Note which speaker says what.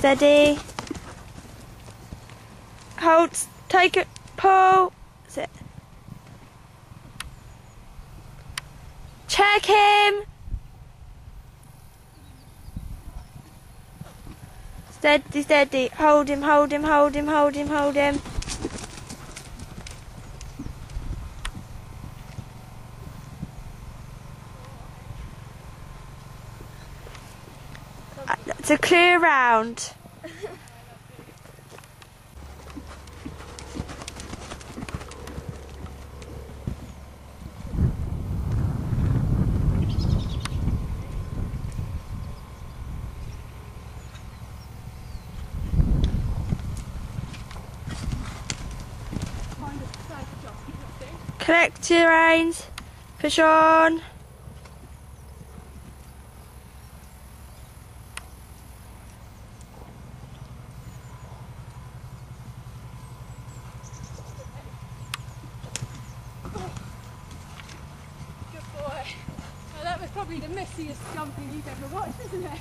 Speaker 1: Steady. Hold. Take it. Pull. Sit. Check him. Steady, steady. Hold him, hold him, hold him, hold him, hold him. It's a clear round. Collect your reins. Push on.
Speaker 2: Probably the messiest jumping you've ever watched, isn't it?